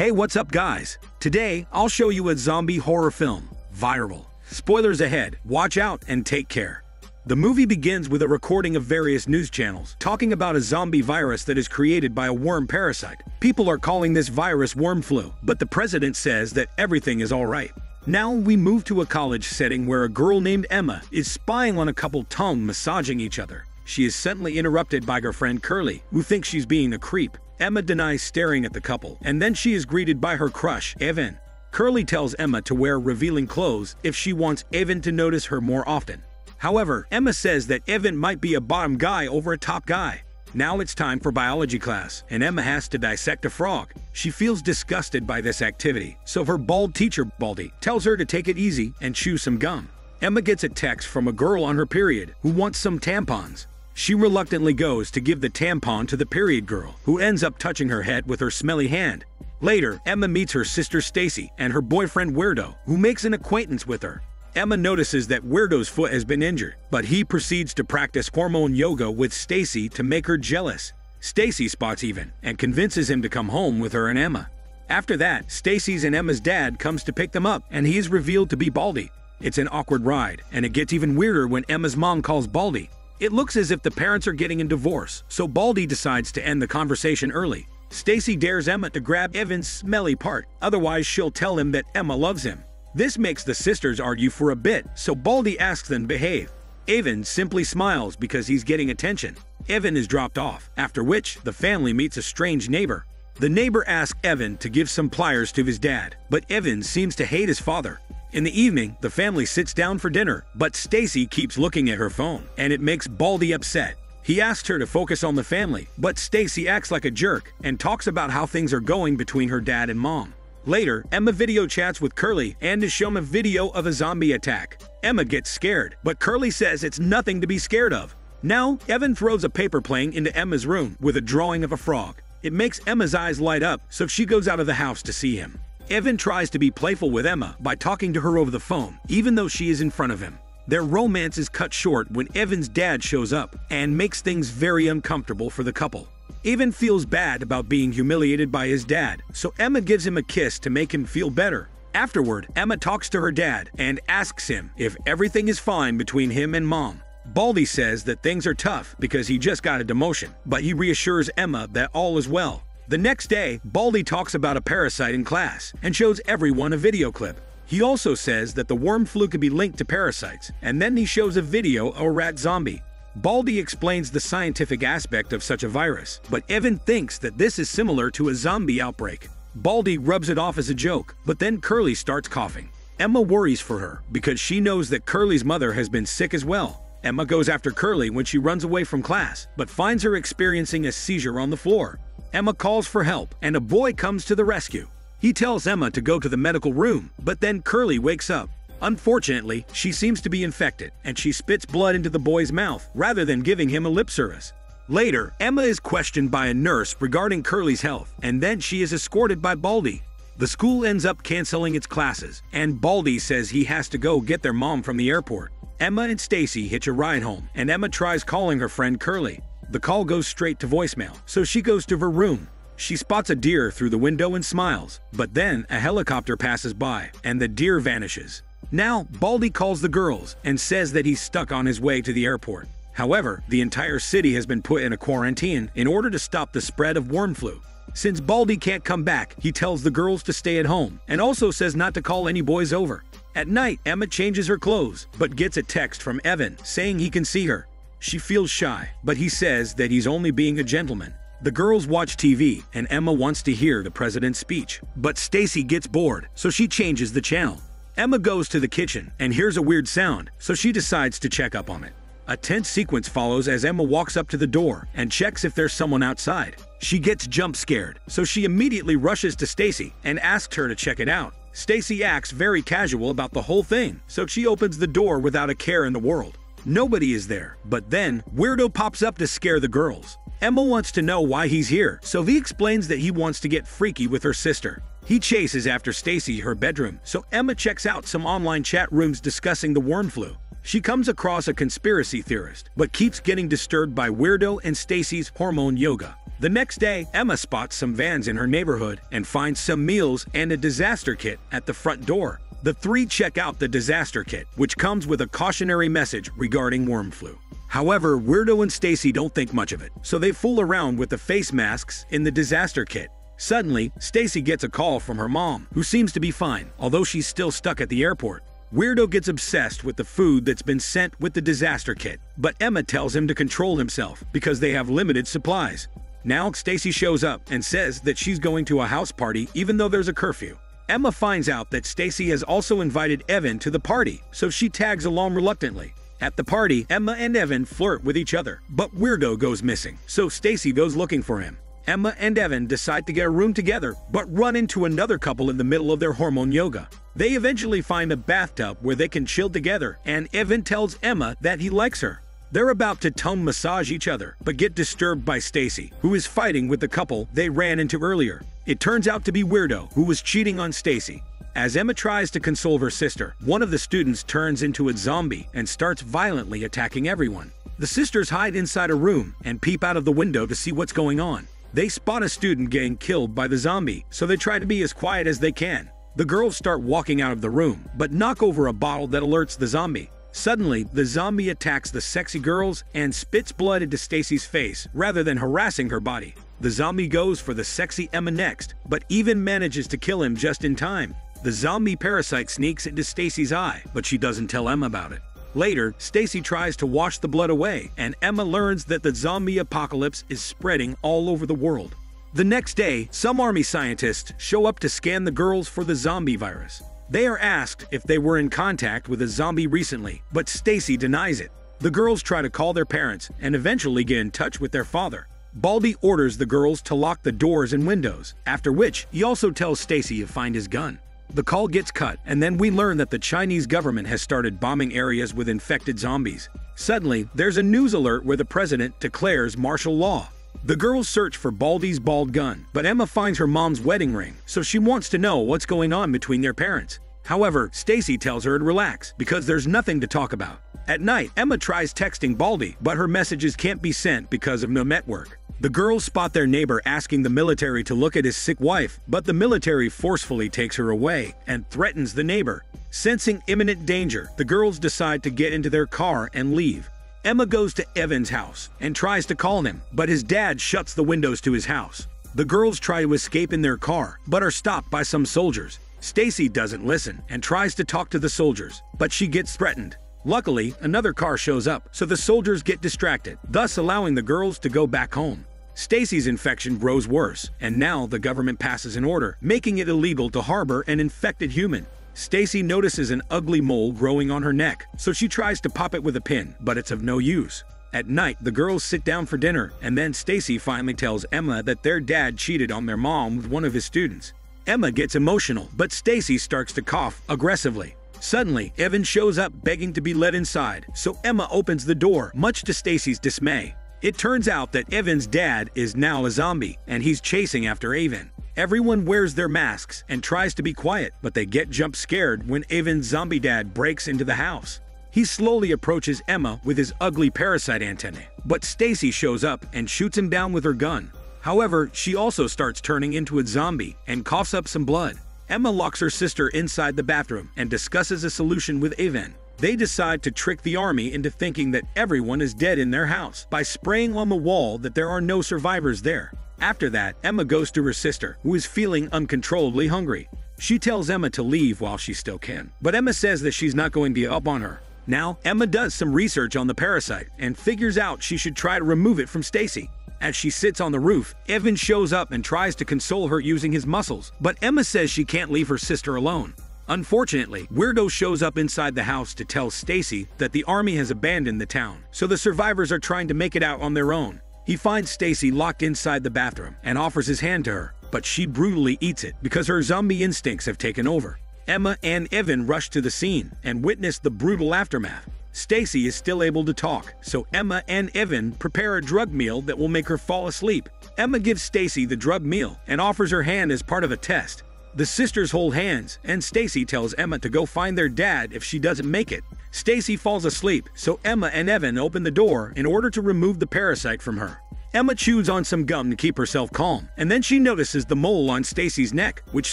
Hey, what's up, guys? Today, I'll show you a zombie horror film, Viral. Spoilers ahead, watch out and take care. The movie begins with a recording of various news channels talking about a zombie virus that is created by a worm parasite. People are calling this virus worm flu, but the president says that everything is alright. Now we move to a college setting where a girl named Emma is spying on a couple tongue massaging each other. She is suddenly interrupted by her friend Curly, who thinks she's being a creep. Emma denies staring at the couple, and then she is greeted by her crush, Evan. Curly tells Emma to wear revealing clothes if she wants Evan to notice her more often. However, Emma says that Evan might be a bottom guy over a top guy. Now it's time for biology class, and Emma has to dissect a frog. She feels disgusted by this activity, so her bald teacher, Baldy, tells her to take it easy and chew some gum. Emma gets a text from a girl on her period who wants some tampons. She reluctantly goes to give the tampon to the period girl, who ends up touching her head with her smelly hand. Later, Emma meets her sister Stacy and her boyfriend Weirdo, who makes an acquaintance with her. Emma notices that Weirdo's foot has been injured, but he proceeds to practice hormone yoga with Stacy to make her jealous. Stacy spots Evan and convinces him to come home with her and Emma. After that, Stacy's and Emma's dad comes to pick them up, and he is revealed to be Baldy. It's an awkward ride, and it gets even weirder when Emma's mom calls Baldy. It looks as if the parents are getting a divorce, so Baldy decides to end the conversation early. Stacy dares Emma to grab Evan's smelly part, otherwise she'll tell him that Emma loves him. This makes the sisters argue for a bit, so Baldy asks them to behave. Evan simply smiles because he's getting attention. Evan is dropped off, after which the family meets a strange neighbor. The neighbor asks Evan to give some pliers to his dad, but Evan seems to hate his father. In the evening, the family sits down for dinner, but Stacy keeps looking at her phone, and it makes Baldy upset. He asks her to focus on the family, but Stacy acts like a jerk and talks about how things are going between her dad and mom. Later, Emma video chats with Curly and is shown a video of a zombie attack. Emma gets scared, but Curly says it's nothing to be scared of. Now, Evan throws a paper plane into Emma's room with a drawing of a frog. It makes Emma's eyes light up, so she goes out of the house to see him. Evan tries to be playful with Emma by talking to her over the phone, even though she is in front of him. Their romance is cut short when Evan's dad shows up and makes things very uncomfortable for the couple. Evan feels bad about being humiliated by his dad, so Emma gives him a kiss to make him feel better. Afterward, Emma talks to her dad and asks him if everything is fine between him and mom. Baldy says that things are tough because he just got a demotion, but he reassures Emma that all is well. The next day, Baldy talks about a parasite in class and shows everyone a video clip. He also says that the worm flu could be linked to parasites, and then he shows a video of a rat zombie. Baldy explains the scientific aspect of such a virus, but Evan thinks that this is similar to a zombie outbreak. Baldy rubs it off as a joke, but then Curly starts coughing. Emma worries for her because she knows that Curly's mother has been sick as well. Emma goes after Curly when she runs away from class, but finds her experiencing a seizure on the floor. Emma calls for help, and a boy comes to the rescue. He tells Emma to go to the medical room, but then Curly wakes up. Unfortunately, she seems to be infected, and she spits blood into the boy's mouth rather than giving him a lip service. Later, Emma is questioned by a nurse regarding Curly's health, and then she is escorted by Baldy. The school ends up canceling its classes, and Baldy says he has to go get their mom from the airport. Emma and Stacy hitch a ride home, and Emma tries calling her friend Curly. The call goes straight to voicemail, so she goes to her room. She spots a deer through the window and smiles, but then a helicopter passes by, and the deer vanishes. Now, Baldy calls the girls and says that he's stuck on his way to the airport. However, the entire city has been put in a quarantine in order to stop the spread of worm flu. Since Baldy can't come back, he tells the girls to stay at home and also says not to call any boys over. At night, Emma changes her clothes, but gets a text from Evan saying he can see her. She feels shy, but he says that he's only being a gentleman. The girls watch TV, and Emma wants to hear the president's speech. But Stacy gets bored, so she changes the channel. Emma goes to the kitchen and hears a weird sound, so she decides to check up on it. A tense sequence follows as Emma walks up to the door and checks if there's someone outside. She gets jump scared, so she immediately rushes to Stacy and asks her to check it out. Stacy acts very casual about the whole thing, so she opens the door without a care in the world. Nobody is there, but then Weirdo pops up to scare the girls. Emma wants to know why he's here, so he explains that he wants to get freaky with her sister. He chases after Stacy her bedroom, so Emma checks out some online chat rooms discussing the worm flu. She comes across a conspiracy theorist, but keeps getting disturbed by Weirdo and Stacy's hormone yoga. The next day, Emma spots some vans in her neighborhood and finds some meals and a disaster kit at the front door. The three check out the disaster kit, which comes with a cautionary message regarding worm flu. However, Weirdo and Stacy don't think much of it, so they fool around with the face masks in the disaster kit. Suddenly, Stacy gets a call from her mom, who seems to be fine, although she's still stuck at the airport. Weirdo gets obsessed with the food that's been sent with the disaster kit, but Emma tells him to control himself because they have limited supplies. Now, Stacy shows up and says that she's going to a house party even though there's a curfew. Emma finds out that Stacy has also invited Evan to the party, so she tags along reluctantly. At the party, Emma and Evan flirt with each other, but Weirdo goes missing, so Stacy goes looking for him. Emma and Evan decide to get a room together, but run into another couple in the middle of their hormone yoga. They eventually find a bathtub where they can chill together, and Evan tells Emma that he likes her. They're about to tongue massage each other, but get disturbed by Stacy, who is fighting with the couple they ran into earlier. It turns out to be Weirdo, who was cheating on Stacy. As Emma tries to console her sister, one of the students turns into a zombie and starts violently attacking everyone. The sisters hide inside a room and peep out of the window to see what's going on. They spot a student getting killed by the zombie, so they try to be as quiet as they can. The girls start walking out of the room, but knock over a bottle that alerts the zombie. Suddenly, the zombie attacks the sexy girls and spits blood into Stacy's face rather than harassing her body. The zombie goes for the sexy Emma next, but Evan manages to kill him just in time. The zombie parasite sneaks into Stacy's eye, but she doesn't tell Emma about it. Later, Stacy tries to wash the blood away, and Emma learns that the zombie apocalypse is spreading all over the world. The next day, some army scientists show up to scan the girls for the zombie virus. They are asked if they were in contact with a zombie recently, but Stacy denies it. The girls try to call their parents and eventually get in touch with their father. Baldy orders the girls to lock the doors and windows, after which he also tells Stacy to find his gun. The call gets cut, and then we learn that the Chinese government has started bombing areas with infected zombies. Suddenly, there's a news alert where the president declares martial law. The girls search for Baldy's bald gun, but Emma finds her mom's wedding ring, so she wants to know what's going on between their parents. However, Stacy tells her to relax because there's nothing to talk about. At night, Emma tries texting Baldy, but her messages can't be sent because of no network. The girls spot their neighbor asking the military to look at his sick wife, but the military forcefully takes her away and threatens the neighbor. Sensing imminent danger, the girls decide to get into their car and leave. Emma goes to Evan's house and tries to call him, but his dad shuts the windows to his house. The girls try to escape in their car, but are stopped by some soldiers. Stacy doesn't listen and tries to talk to the soldiers, but she gets threatened. Luckily, another car shows up, so the soldiers get distracted, thus allowing the girls to go back home. Stacy's infection grows worse, and now the government passes an order, making it illegal to harbor an infected human. Stacy notices an ugly mole growing on her neck, so she tries to pop it with a pin, but it's of no use. At night, the girls sit down for dinner, and then Stacy finally tells Emma that their dad cheated on their mom with one of his students. Emma gets emotional, but Stacy starts to cough aggressively. Suddenly, Evan shows up begging to be let inside, so Emma opens the door, much to Stacy's dismay. It turns out that Evan's dad is now a zombie, and he's chasing after Evan. Everyone wears their masks and tries to be quiet, but they get jump scared when Evan's zombie dad breaks into the house. He slowly approaches Emma with his ugly parasite antennae, but Stacy shows up and shoots him down with her gun. However, she also starts turning into a zombie and coughs up some blood. Emma locks her sister inside the bathroom and discusses a solution with Evan. They decide to trick the army into thinking that everyone is dead in their house by spraying on the wall that there are no survivors there. After that, Emma goes to her sister, who is feeling uncontrollably hungry. She tells Emma to leave while she still can, but Emma says that she's not going to be up on her. Now, Emma does some research on the parasite and figures out she should try to remove it from Stacy. As she sits on the roof, Evan shows up and tries to console her using his muscles, but Emma says she can't leave her sister alone. Unfortunately, Weirdo shows up inside the house to tell Stacy that the army has abandoned the town, so the survivors are trying to make it out on their own. He finds Stacy locked inside the bathroom and offers his hand to her, but she brutally eats it because her zombie instincts have taken over. Emma and Evan rush to the scene and witness the brutal aftermath. Stacy is still able to talk, so Emma and Evan prepare a drug meal that will make her fall asleep. Emma gives Stacy the drug meal and offers her hand as part of a test. The sisters hold hands, and Stacy tells Emma to go find their dad if she doesn't make it. Stacy falls asleep, so Emma and Evan open the door in order to remove the parasite from her. Emma chews on some gum to keep herself calm, and then she notices the mole on Stacy's neck, which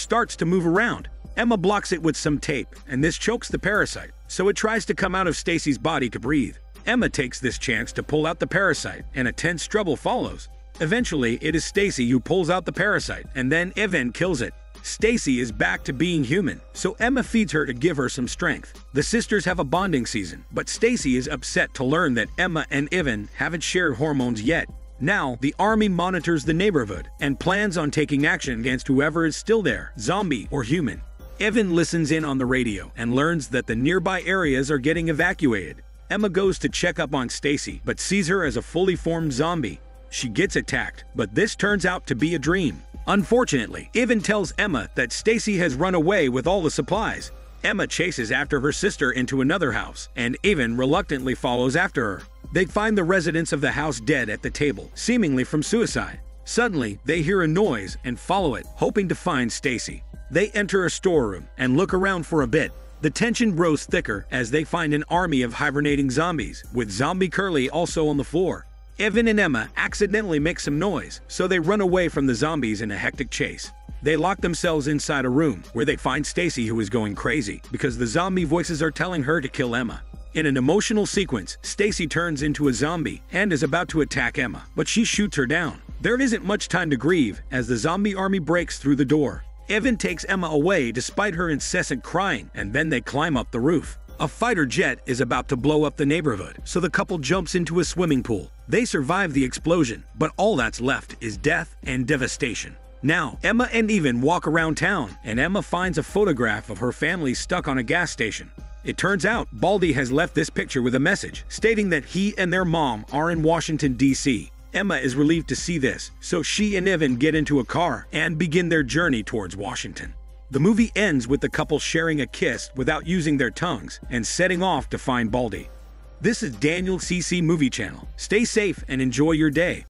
starts to move around. Emma blocks it with some tape, and this chokes the parasite, so it tries to come out of Stacy's body to breathe. Emma takes this chance to pull out the parasite, and a tense struggle follows. Eventually, it is Stacy who pulls out the parasite, and then Evan kills it. Stacy is back to being human, so Emma feeds her to give her some strength. The sisters have a bonding season, but Stacy is upset to learn that Emma and Evan haven't shared hormones yet. Now, the army monitors the neighborhood and plans on taking action against whoever is still there, zombie or human. Evan listens in on the radio and learns that the nearby areas are getting evacuated. Emma goes to check up on Stacy, but sees her as a fully formed zombie. She gets attacked, but this turns out to be a dream. Unfortunately, Ivan tells Emma that Stacy has run away with all the supplies. Emma chases after her sister into another house, and Ivan reluctantly follows after her. They find the residents of the house dead at the table, seemingly from suicide. Suddenly, they hear a noise and follow it, hoping to find Stacy. They enter a storeroom and look around for a bit. The tension grows thicker as they find an army of hibernating zombies, with Zombie Curly also on the floor. Evan and Emma accidentally make some noise, so they run away from the zombies in a hectic chase. They lock themselves inside a room where they find Stacy who is going crazy because the zombie voices are telling her to kill Emma. In an emotional sequence, Stacy turns into a zombie and is about to attack Emma, but she shoots her down. There isn't much time to grieve as the zombie army breaks through the door. Evan takes Emma away despite her incessant crying, and then they climb up the roof. A fighter jet is about to blow up the neighborhood, so the couple jumps into a swimming pool. They survive the explosion, but all that's left is death and devastation. Now, Emma and Evan walk around town, and Emma finds a photograph of her family stuck on a gas station. It turns out Baldy has left this picture with a message stating that he and their mom are in Washington, D.C. Emma is relieved to see this, so she and Evan get into a car and begin their journey towards Washington. The movie ends with the couple sharing a kiss without using their tongues and setting off to find Baldy. This is Daniel CC Movie Channel. Stay safe and enjoy your day.